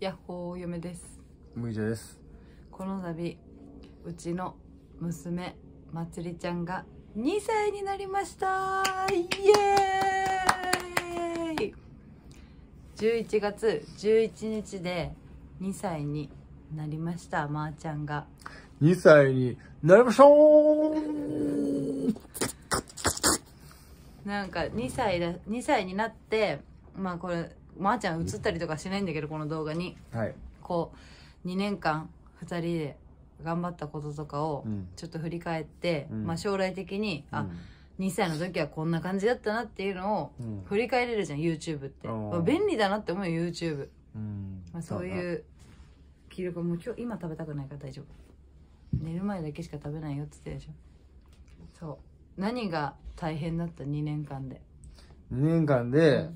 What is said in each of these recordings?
やっほー嫁です。麦茶です。この度うちの娘まつりちゃんが2歳になりました。イエーイ！11月11日で2歳になりましたまー、ちゃんが。2歳になりましょう！なんか2歳だ2歳になってまあこれまー、ちゃん映ったりとかしないんだけどこの動画に。はい。こう2年間2人で頑張ったこととかをうん。ちょっと振り返って、うん。まあ将来的に、あうん。2歳の時はこんな感じだったなっていうのをうん。振り返れるじゃん YouTube って、まあ便利だなって思うよ YouTube、うん。まあ、そういう記録もう今日今食べたくないから大丈夫。寝る前だけしか食べないよって言ってたでしょ。そう。何が大変だった？2年間で。2年間で、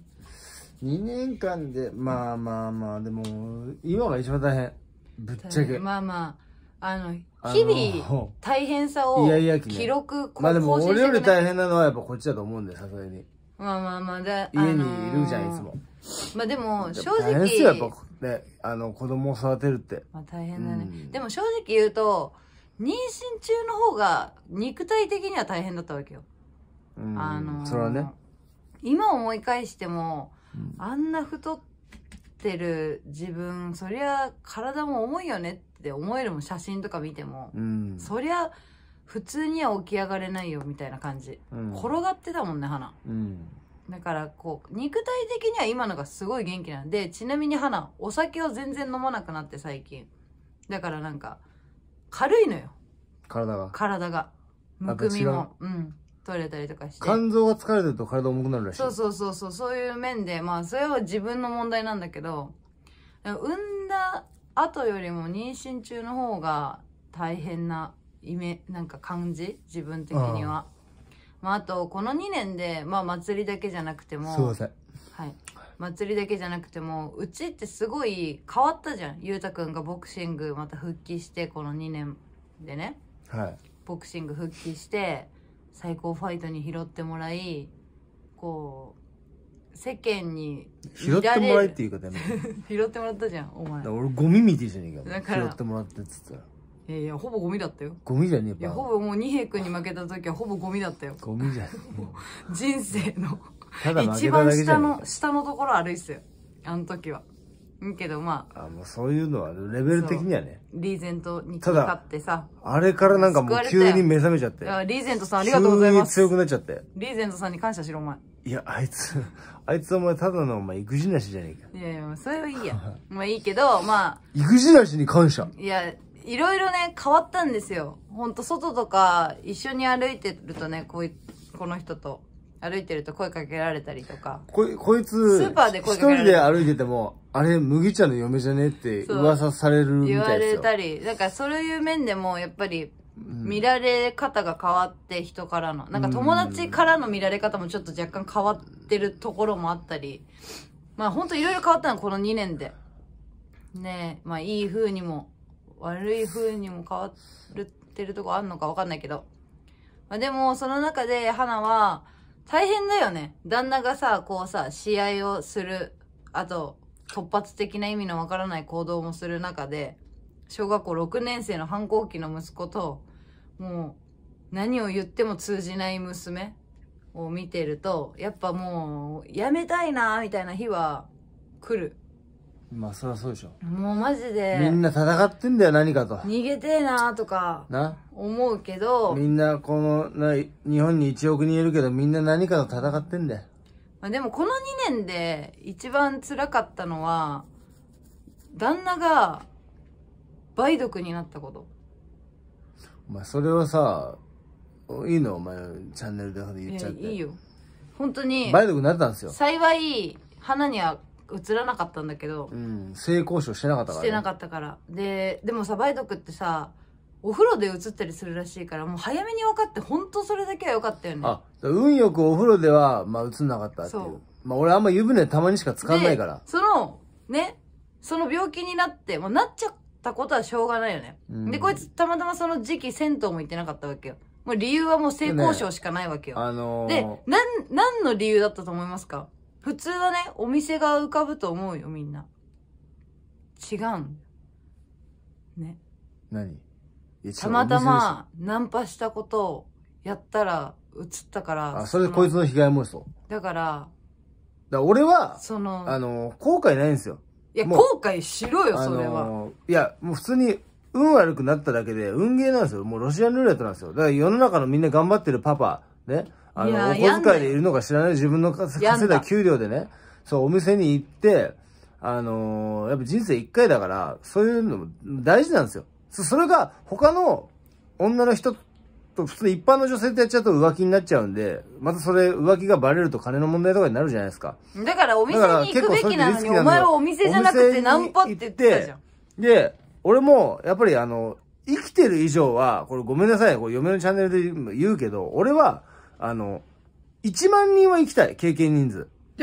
2年間でまあまあまあでも今が一番大変。ぶっちゃけ。まあまああの日々大変さを記録まあでも俺より大変なのはやっぱこっちだと思うんだよさすがに。まあまあまあで家にいあのーるじゃんいつも。まあでも正大変ですよやっ直ぱねあの子供を育てるって。まあ大変だね、うん。でも正直言うと妊娠中の方が肉体的には大変だったわけよ、うん。あのーそれはね。今思い返してもうんあんな太ってる自分そりゃ体も重いよねって思えるもん写真とか見ても、うん。そりゃ普通には起き上がれないよみたいな感じ、うん。転がってたもんね花うん。だからこう肉体的には今のがすごい元気なんでちなみに花お酒を全然飲まなくなって最近。だからなんか軽いのよ。体が。体が。むくみも。うん取れたりとかして。肝臓が疲れてると体重くなるらしい。そうそうそうそうそういう面でまあそれは自分の問題なんだけど産んだ後よりも妊娠中の方が大変なイメなんか感じ？自分的には。まあ、あとこの2年でまあ祭りだけじゃなくてもすいません。はい。祭りだけじゃなくても、うちってすごい変わったじゃん。ゆうたくんがボクシングまた復帰して、この2年でね、はい。ボクシング復帰して、最高ファイトに拾ってもらい、こう、世間に拾ってもらえっていう。方やめて拾ってもらったじゃん、お前。俺ゴミみてえじゃねえかだから拾ってもらってっつったらいやいや、ほぼゴミだったよ。ゴミじゃねえいや、ばほぼもう二平くんに負けた時はほぼゴミだったよ。ゴミじゃねえ人生のただ負一番下の、下のところ歩いてたよ。あの時は。うんけどまあ、かあもうそういうのはレベル的にはねリーゼントにただ勝ってさ。あれからなんかもう急に目覚めちゃってリーゼントさんありがとうございます。急に強くなっちゃってリーゼントさんに感謝しろ、お前。いやあいつ あいつお前ただのお前育児なしじゃねえかいやいや、それはいいや。まあいいけど、ま育児なしに感謝あ、いや、いろいろね、変わったんですよ。ほんと、外とか一緒に歩いてるとね、こういこの人と歩いてると声かけられたりとか。こいこいつスーパーで声一かけられる人で歩いててもあれ麦茶の嫁じゃねって噂されるみ言われたいですよ。たり、だからそういう面でもやっぱり見られ方が変わって人からの、なんか友達からの見られ方もちょっと若干変わってるところもあったり、まあほんといろいろ変わったのこの2年で。ねえ、まあいい風にも悪い風にも変わってるとこあんのかわかんないけど。まあでもその中で花は大変だよね。旦那がさ、こうさ、試合をする、あと突発的な意味のわからない行動もする中で、小学校6年生の反抗期の息子と、もう何を言っても通じない娘を見てると、やっぱもうやめたいなみたいな日は来る。まあそりゃそうでしょ。もうマジでみんな戦ってんだよ何かと。逃げてえなとかな？思うけど、みんなこのな日本に1億人いるけどみんな何かと戦ってんだよ。まあ、でもこの2年で一番辛かったのは、旦那が梅毒になったこと。お前それはさいいの？お前チャンネルで言っちゃって。いいよ。本当に、梅毒になったんですよ。幸い、花には映らなかったんだけどう、ん性交渉してなかったから、ね、してなかったから。で、でもさ、梅毒ってさ、お風呂で映ったりするらしいから、もう早めに分かって、本当それだけは良かったよね。あ運よくお風呂ではまあ映んなかったっていうまあ俺あんま湯船たまにしか使わないからでその、ね、その病気になって、もうなっちゃったことはしょうがないよね。うんで、こいつたまたまその時期銭湯も行ってなかったわけよ。もう理由はもう性交渉しかないわけよ。あのー、で、なん、何の理由だったと思いますか？普通はね、お店が浮かぶと思うよ、みんな。違うんね何？たまたまナンパしたことをやったら映ったからあ、それでこいつのの被害妄想。だかだからら俺は、そのあの、後悔ないんですよ。いや後悔しろよあそれは、の、いや、もう普通に、運悪くなっただけで、運ゲーなんですよ。もうロシアンルーレットなんですよ。だから世の中のみんな頑張ってるパパ、ね。あいの、お小遣いでいるのか知らない自分の稼いだ給料でね、そう、お店に行って、あのーやっぱ人生一回だから、そういうのも大事なんですよ。そそれが他の女の人と普通に一般の女性とやっちゃうと浮気になっちゃうんで、またそれ浮気がバレると金の問題とかになるじゃないですか。だからお店に行くべきなのにお前はお店じゃなくてナンパって言ってたじゃんで、俺も、やっぱりあの、生きてる以上は、これごめんなさい、これ嫁のチャンネルで言うけど、俺は、あの、1万人は生きたい、経験人数。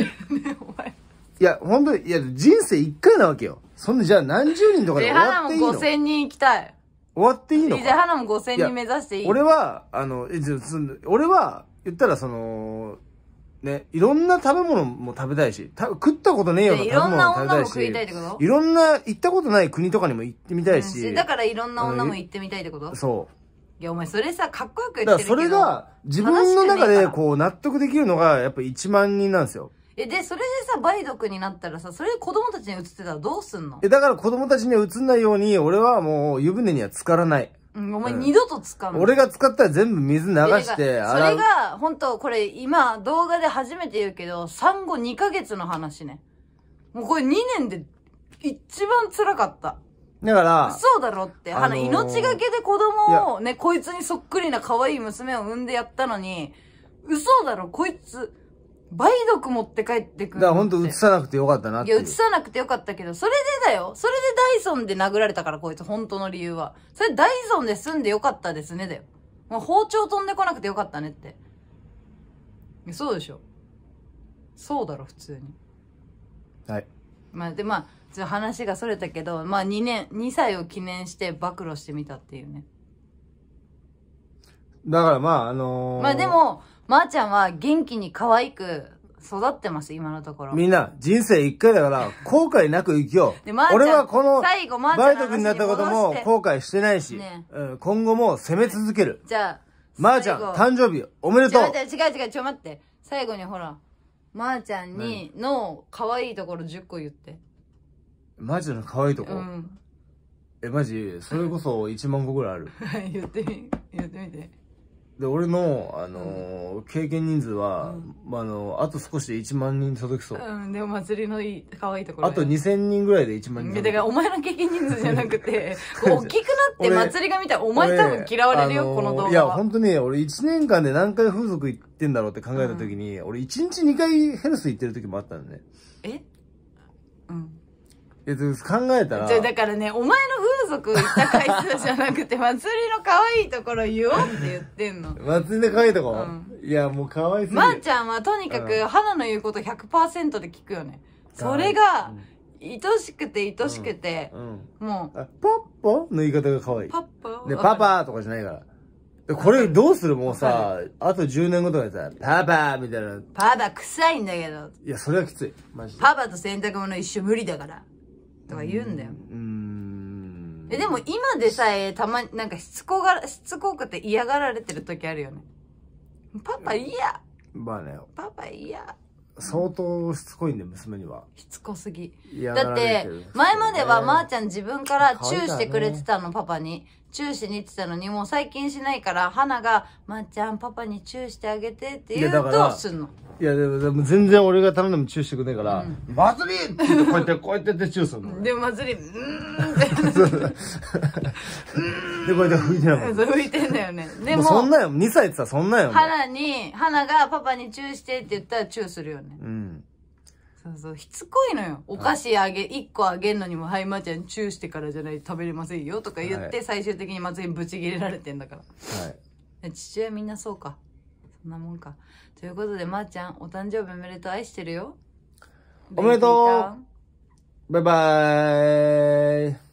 いや、本当に、いや、人生1回なわけよ。そんな、じゃあ何十人とかでで終わっていいの？終5000人行きたい。わっていいのか？花も5000人目指していい。俺は、あの、えじゃ俺は、言ったらその、ね、いろんな食べ物も食べたいし、た食ったことねえような食べ物ろんな女も食べたいし、も食いたいってこと？いろんな、行ったことない国とかにも行ってみたいし、うん。だからいろんな女も行ってみたいってこと？そう。いやお前それさかっこよくだ言ってるけどからそれが自分の中でこう納得できるのがやっぱ1万人なんですよ。えでそれでさ梅毒になったらさそれで子供たちに移ってたらどうすんの？えだから子供たちには移んないように俺はもう湯船には浸からない。うんお前うん二度と使うの？俺が使ったら全部水流して洗う。れが本当これ今動画で初めて言うけど産後2ヶ月の話ねもうこれ2年で一番辛かっただから、そうだろって、あのー花命がけで子供をね、こいつにそっくりな可愛い娘を産んでやったのに、嘘だろ、こいつ、梅毒持って帰ってくるだから本当映さなくてよかったなっいや、ていう。映さなくてよかったけど、それでだよ。それでダイソンで殴られたから、こいつ、本当の理由は。それダイソンで済んでよかったですね、だよ。もう包丁飛んでこなくてよかったねって。いやそうでしょ。そうだろ、普通に。はい。まあ、で、まあ、ちょっと話がそれたけど、まあ、2年、2歳を記念して暴露してみたっていうね。だからまああのーまあで、も、まー、ちゃんは元気に可愛く育ってます、今のところ。みんな人生1回だから後悔なく生きよう。でまーちゃん俺はこの最後まーちゃんの話梅毒になったことも後悔してないし、ねうん今後も攻め続ける。じゃあ、まーちゃん、誕生日おめでとう違う違う違う違う、ちょ待って。最後にほら、まー、ちゃんにの可愛いところ10個言って。マジの可愛いとこ。うん。え、マジ、それこそ1万個ぐらいある。はい、言ってみ、言ってみて。で、俺の、あのー経験人数は、うんまあ、あの、あと少しで1万人届きそう。うん、でも祭りのいい、可愛いところ。あと2000人ぐらいで1万人だからお前の経験人数じゃなくて、こう大きくなって俺祭りが見たらお前多分嫌われるよ、俺この動画は。いや、本当にね、俺1年間で何回風俗行ってんだろうって考えた時に、俺1日2回ヘルス行ってる時もあったんだね。え？うん。え、で考えたら、じゃあだからね、お前の風俗行った回数じゃなくて、祭りの可愛いところ言おうって言ってんの。祭りで可愛いとこ、ういや、もう可愛すぎる。まー、ちゃんはとにかく、うん花の言うこと100%で聞くよね。それが、愛しくて愛しくて、うん。もあ、ポッポの言い方が可愛い。う、パッパ？で、パパとかじゃないから。でこれどうするもうさ、あと10年後とかでさ、パパみたいな。パパ臭いんだけど、いや、それはきつい。マジで。パパと洗濯物一緒無理だから。とか言うんだよ。うーん。え、でも今でさえたまになんかしつこが、しつこくて嫌がられてる時あるよね。パパ嫌まあね、パパ嫌相当しつこいんで、娘には。しつこすぎ。嫌だって、前まではまーちゃん。自分からチューしてくれてたの、パパに。チューしに行ってたのに、もう最近しないから、花が、まーちゃんパパにチューしてあげてって言うと、すんの。いや、でも、でも全然俺が頼んでもチューしてくれないから、うん祭りって言ってこうやって、こうやってやってチューするの。で、祭り、うーんって、で、こうやって拭いてなもん。そう浮いてんだよね。でもうも、そんなんよ。2歳ってさ、そんなんよ。花に、花がパパにチューしてって言ったらチューするよね。うん。そうそう、しつこいのよ。お菓子あげ、1個あげんのにも、はい、まーちゃんチューしてからじゃないと食べれませんよとか言って、はい最終的に祭りにブチ切れられてんだから。はい。で父親みんなそうか。そんなもんか。ということで、まー、ちゃん、お誕生日おめでとう愛してるよ。おめでとうバイバーイ。